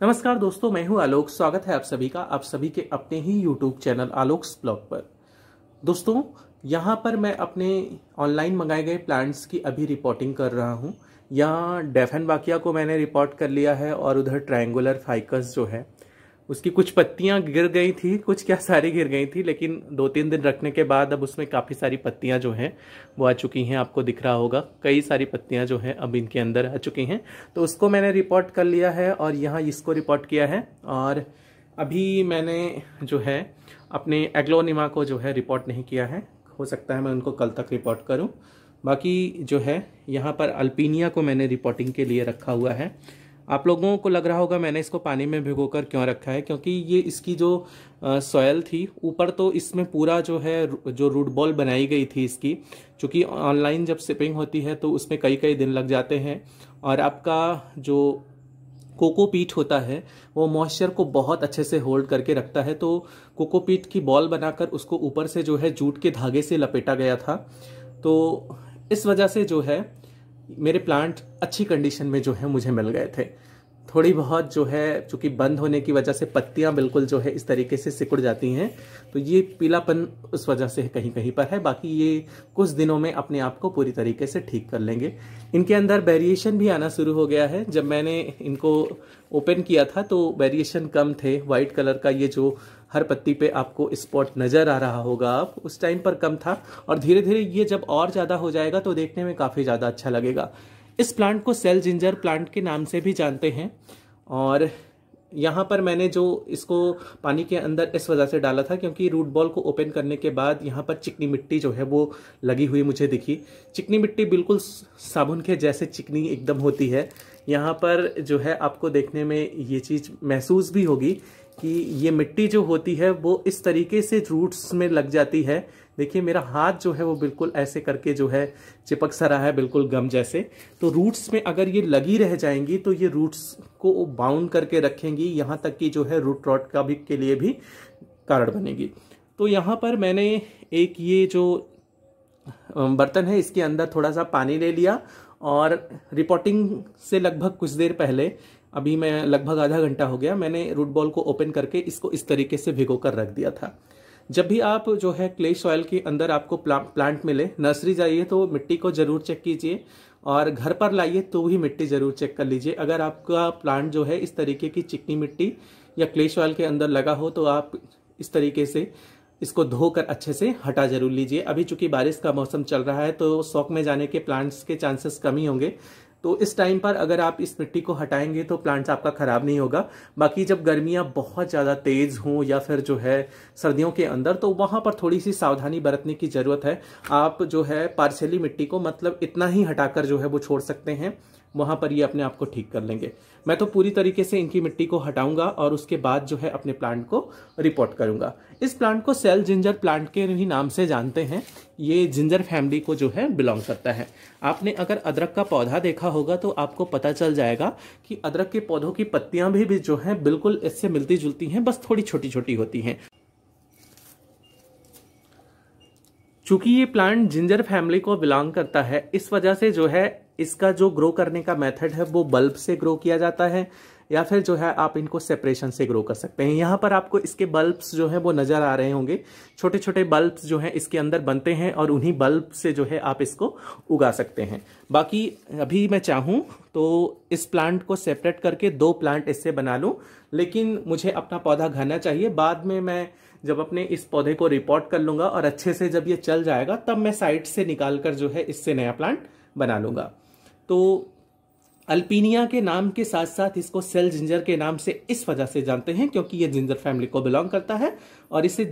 नमस्कार दोस्तों, मैं हूँ आलोक। स्वागत है आप सभी का, आप सभी के अपने ही यूट्यूब चैनल आलोक्स ब्लॉग पर। दोस्तों, यहाँ पर मैं अपने ऑनलाइन मंगाए गए प्लांट्स की अभी रिपोर्टिंग कर रहा हूँ। यहाँ डेफन बाकिया को मैंने रिपोर्ट कर लिया है और उधर ट्रायंगुलर फाइकस जो है उसकी कुछ पत्तियाँ गिर गई थी, कुछ क्या सारी गिर गई थी, लेकिन दो तीन दिन रखने के बाद अब उसमें काफ़ी सारी पत्तियाँ जो हैं, वो आ चुकी हैं, आपको दिख रहा होगा। कई सारी पत्तियाँ जो हैं, अब इनके अंदर आ चुकी हैं। तो उसको मैंने रिपोर्ट कर लिया है और यहाँ इसको रिपोर्ट किया है। और अभी मैंने जो है, अपने एग्लोनिमा को जो है रिपोर्ट नहीं किया है। हो सकता है मैं उनको कल तक रिपोर्ट करूँ। बाकी जो है, यहाँ पर अल्पीनिया को मैंने रिपोर्टिंग के लिए रखा हुआ है। आप लोगों को लग रहा होगा मैंने इसको पानी में भिगोकर क्यों रखा है? क्योंकि ये इसकी जो सॉयल थी, ऊपर तो इसमें पूरा जो है जो रूट बॉल बनाई गई थी इसकी क्योंकि ऑनलाइन जब शिपिंग होती है तो उसमें कई कई दिन लग जाते हैं और आपका जो कोकोपीट होता है, वो मॉइस्चर को बहुत अच्छे से होल्ड करके रखता है। तो कोकोपीट की बॉल बनाकर उसको ऊपर से जो है जूट के धागे से लपेटा गया था। तो इस वजह से जो है मेरे प्लांट अच्छी कंडीशन में जो है मुझे मिल गए थे। थोड़ी बहुत जो है, चूँकि बंद होने की वजह से पत्तियाँ बिल्कुल जो है इस तरीके से सिकुड़ जाती हैं तो ये पीलापन उस वजह से कहीं कहीं पर है। बाकी ये कुछ दिनों में अपने आप को पूरी तरीके से ठीक कर लेंगे। इनके अंदर वेरिएशन भी आना शुरू हो गया है। जब मैंने इनको ओपन किया था तो वेरिएशन कम थे। वाइट कलर का ये जो हर पत्ती पे आपको स्पॉट नज़र आ रहा होगा आप उस टाइम पर कम था। और धीरे धीरे ये जब और ज़्यादा हो जाएगा तो देखने में काफ़ी ज़्यादा अच्छा लगेगा। इस प्लांट को सेल जिंजर प्लांट के नाम से भी जानते हैं। और यहाँ पर मैंने जो इसको पानी के अंदर इस वजह से डाला था क्योंकि रूट बॉल को ओपन करने के बाद यहाँ पर चिकनी मिट्टी जो है वो लगी हुई मुझे दिखी। चिकनी मिट्टी बिल्कुल साबुन के जैसे चिकनी एकदम होती है। यहाँ पर जो है आपको देखने में ये चीज़ महसूस भी होगी कि ये मिट्टी जो होती है, वो इस तरीके से रूट्स में लग जाती है। देखिए, मेरा हाथ जो है वो बिल्कुल ऐसे करके जो है चिपक सा रहा है, बिल्कुल गम जैसे। तो रूट्स में अगर ये लगी रह जाएँगी तो ये रूट्स को बाउंड करके रखेंगी, यहाँ तक कि जो है रूट रॉट का भी के लिए भी कारण बनेगी। तो यहाँ पर मैंने एक ये जो बर्तन है, इसके अंदर थोड़ा सा पानी ले लिया और रिपोर्टिंग से लगभग कुछ देर पहले अभी मैं लगभग आधा घंटा हो गया मैंने रूट बॉल को ओपन करके इसको इस तरीके से भिगो कर रख दिया था। जब भी आप जो है क्ले सॉयल के अंदर आपको प्ला, प्लांट मिले नर्सरी जाइए तो मिट्टी को ज़रूर चेक कीजिए और घर पर लाइए तो भी मिट्टी ज़रूर चेक कर लीजिए। अगर आपका प्लांट जो है इस तरीके की चिकनी मिट्टी या क्ले सॉयल के अंदर लगा हो तो आप इस तरीके से इसको धोकर अच्छे से हटा ज़रूर लीजिए। अभी चूँकि बारिश का मौसम चल रहा है तो शौक में जाने के प्लांट्स के चांसेस कम ही होंगे। तो इस टाइम पर अगर आप इस मिट्टी को हटाएँगे तो प्लांट्स आपका खराब नहीं होगा। बाकी जब गर्मियाँ बहुत ज़्यादा तेज़ हों या फिर जो है सर्दियों के अंदर तो वहाँ पर थोड़ी सी सावधानी बरतने की ज़रूरत है। आप जो है पार्सली मिट्टी को मतलब इतना ही हटाकर जो है वो छोड़ सकते हैं। वहाँ पर ये अपने आप को ठीक कर लेंगे। मैं तो पूरी तरीके से इनकी मिट्टी को हटाऊँगा और उसके बाद जो है अपने प्लांट को रिपोर्ट करूँगा। इस प्लांट को सेल जिंजर प्लांट के भी नाम से जानते हैं। ये जिंजर फैमिली को जो है बिलोंग करता है। आपने अगर अदरक का पौधा देखा होगा तो आपको पता चल जाएगा कि अदरक के पौधों की पत्तियाँ भी, भी जो है बिल्कुल इससे मिलती जुलती हैं बस थोड़ी छोटी छोटी होती हैं। चूँकि ये प्लांट जिंजर फैमिली को बिलोंग करता है इस वजह से जो है इसका जो ग्रो करने का मेथड है, वो बल्ब से ग्रो किया जाता है, या फिर जो है आप इनको सेपरेशन से ग्रो कर सकते हैं। यहाँ पर आपको इसके बल्ब्स जो है, वो नज़र आ रहे होंगे। छोटे छोटे बल्ब्स जो हैं, इसके अंदर बनते हैं, और उन्हीं बल्ब से जो है आप इसको उगा सकते हैं। बाकी अभी मैं चाहूँ तो इस प्लांट को सेपरेट करके दो प्लांट इससे बना लूँ। लेकिन मुझे अपना पौधा घना चाहिए। बाद में मैं जब अपने इस पौधे को रिपोर्ट कर लूँगा, और अच्छे से जब ये चल जाएगा, तब मैं साइड से निकाल कर जो है इससे नया प्लांट बना लूँगा। तो अल्पीनिया के नाम के साथ साथ इसको सेल जिंजर के नाम से इस वजह से जानते हैं क्योंकि ये जिंजर फैमिली को बिलोंग करता है और इसे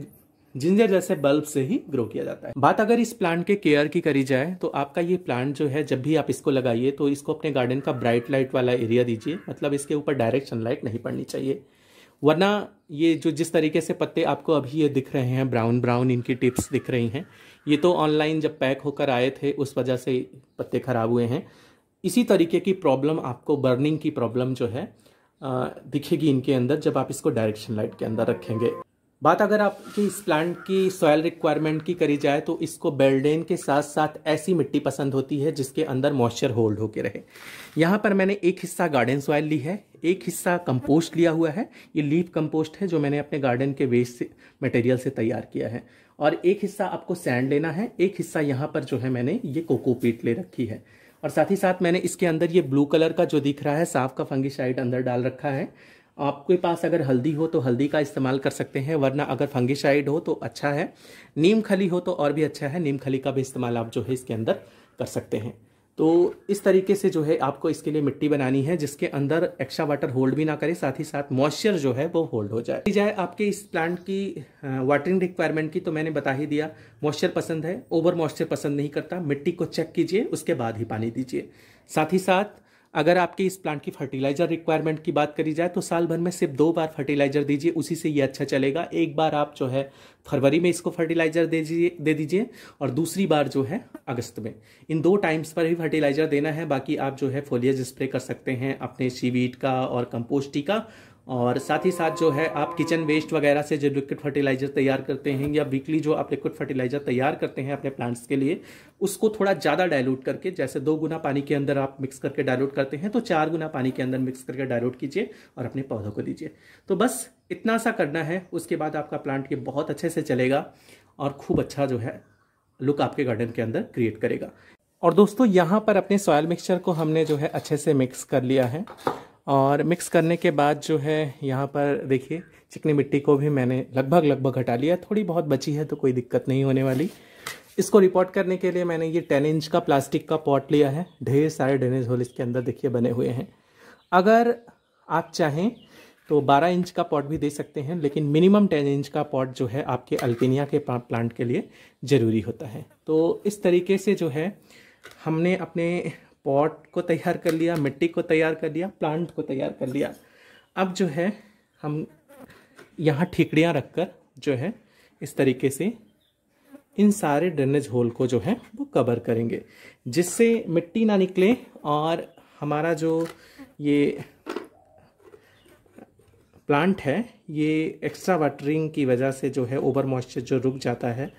जिंजर जैसे बल्ब से ही ग्रो किया जाता है। बात अगर इस प्लांट के केयर की करी जाए तो आपका ये प्लांट जो है, जब भी आप इसको लगाइए तो इसको अपने गार्डन का ब्राइट लाइट वाला एरिया दीजिए। मतलब इसके ऊपर डायरेक्ट सनलाइट नहीं पड़नी चाहिए। वरना ये जो जिस तरीके से पत्ते आपको अभी ये दिख रहे हैं, ब्राउन ब्राउन इनकी टिप्स दिख रही हैं, ये तो ऑनलाइन जब पैक होकर आए थे, उस वजह से पत्ते खराब हुए हैं। इसी तरीके की प्रॉब्लम आपको बर्निंग की प्रॉब्लम जो है दिखेगी इनके अंदर जब आप इसको डायरेक्शन लाइट के अंदर रखेंगे। बात अगर आपकी इस प्लांट की सॉयल रिक्वायरमेंट की करी जाए तो इसको बेल्डेन के साथ साथ ऐसी मिट्टी पसंद होती है जिसके अंदर मॉइस्चर होल्ड होके रहे। यहाँ पर मैंने एक हिस्सा गार्डन सॉयल ली है, एक हिस्सा कंपोस्ट लिया हुआ है। ये लीफ कंपोस्ट है जो मैंने अपने गार्डन के वेस्ट मटेरियल से तैयार किया है। और एक हिस्सा आपको सैंड लेना है, एक हिस्सा यहाँ पर जो है मैंने ये कोकोपीट ले रखी है। और साथ ही साथ मैंने इसके अंदर ये ब्लू कलर का जो दिख रहा है साफ़ का फंगिसाइड अंदर डाल रखा है। आपके पास अगर हल्दी हो तो हल्दी का इस्तेमाल कर सकते हैं, वरना अगर फंगिसाइड हो तो अच्छा है। नीम खली हो तो और भी अच्छा है, नीम खली का भी इस्तेमाल आप जो है इसके अंदर कर सकते हैं। तो इस तरीके से जो है आपको इसके लिए मिट्टी बनानी है, जिसके अंदर एक्स्ट्रा वाटर होल्ड भी ना करे, साथ ही साथ मॉइस्चर जो है वो होल्ड हो जाए। जाए आपके इस प्लांट की वाटरिंग रिक्वायरमेंट की तो मैंने बता ही दिया मॉइस्चर पसंद है ओवर मॉइस्चर पसंद नहीं करता, मिट्टी को चेक कीजिए, उसके बाद ही पानी दीजिए। साथ ही साथ अगर आपके इस प्लांट की फर्टिलाइज़र रिक्वायरमेंट की बात करी जाए तो साल भर में सिर्फ़ दो बार फर्टिलाइज़र दीजिए, उसी से ये अच्छा चलेगा। एक बार आप जो है, फरवरी में इसको फर्टिलाइज़र दे दीजिए दे दीजिए, और दूसरी बार जो है, अगस्त में। इन दो टाइम्स पर ही फर्टिलाइज़र देना है, बाकी आप जो है फोलियज स्प्रे कर सकते हैं अपने सीवीट का और कंपोस्टी का। और साथ ही साथ जो है आप किचन वेस्ट वगैरह से जो लिक्विड फर्टिलाइज़र तैयार करते हैं या वीकली जो आप लिक्विड फर्टिलाइज़र तैयार करते हैं अपने प्लांट्स के लिए, उसको थोड़ा ज़्यादा डायलूट करके, जैसे दो गुना पानी के अंदर आप मिक्स करके डायलूट करते हैं तो चार गुना पानी के अंदर मिक्स करके डायलूट कीजिए और अपने पौधों को दीजिए। तो बस इतना सा करना है, उसके बाद आपका प्लांट ये बहुत अच्छे से चलेगा और खूब अच्छा जो है लुक आपके गार्डन के अंदर क्रिएट करेगा। और दोस्तों, यहाँ पर अपने सॉयल मिक्सचर को हमने जो है अच्छे से मिक्स कर लिया है। और मिक्स करने के बाद जो है, यहाँ पर देखिए, चिकनी मिट्टी को भी मैंने लगभग लगभग हटा लिया। थोड़ी बहुत बची है तो कोई दिक्कत नहीं होने वाली। इसको रिपोर्ट करने के लिए मैंने ये टेन इंच का प्लास्टिक का पॉट लिया है। ढेर सारे ड्रेनेज होल इसके अंदर देखिए बने हुए हैं। अगर आप चाहें तो 12 इंच का पॉट भी दे सकते हैं, लेकिन मिनिमम 10 इंच का पॉट जो है आपके अल्पिनिया के प्लांट के लिए ज़रूरी होता है। तो इस तरीके से जो है, हमने अपने पॉट को तैयार कर लिया, मिट्टी को तैयार कर लिया प्लांट को तैयार कर लिया। अब जो है, हम यहाँ ठीकड़ियाँ रखकर जो है, इस तरीके से इन सारे ड्रेनेज होल को जो है, वो कवर करेंगे, जिससे मिट्टी ना निकले और हमारा जो ये प्लांट है, ये एक्स्ट्रा वाटरिंग की वजह से जो है ओवर मॉइस्चर जो रुक जाता है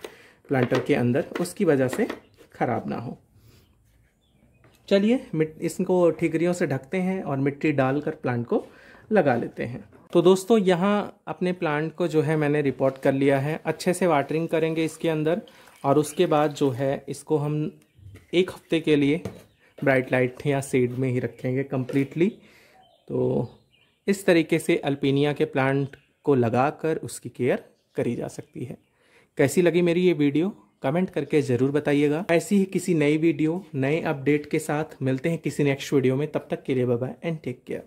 प्लांटर के अंदर, उसकी वजह से ख़राब ना हो। चलिए इसको ठिकरियों से ढकते हैं और मिट्टी डालकर प्लांट को लगा लेते हैं। तो दोस्तों, यहाँ अपने प्लांट को जो है मैंने रिपोर्ट कर लिया है। अच्छे से वाटरिंग करेंगे इसके अंदर और उसके बाद जो है इसको हम एक हफ़्ते के लिए ब्राइट लाइट या सेड में ही रखेंगे कम्प्लीटली तो इस तरीके से अल्पीनिया के प्लांट को लगाकर उसकी केयर करी जा सकती है। कैसी लगी मेरी ये वीडियो कमेंट करके ज़रूर बताइएगा। ऐसी ही किसी नई वीडियो, नए अपडेट के साथ मिलते हैं किसी नेक्स्ट वीडियो में। तब तक के लिए बाय एंड टेक केयर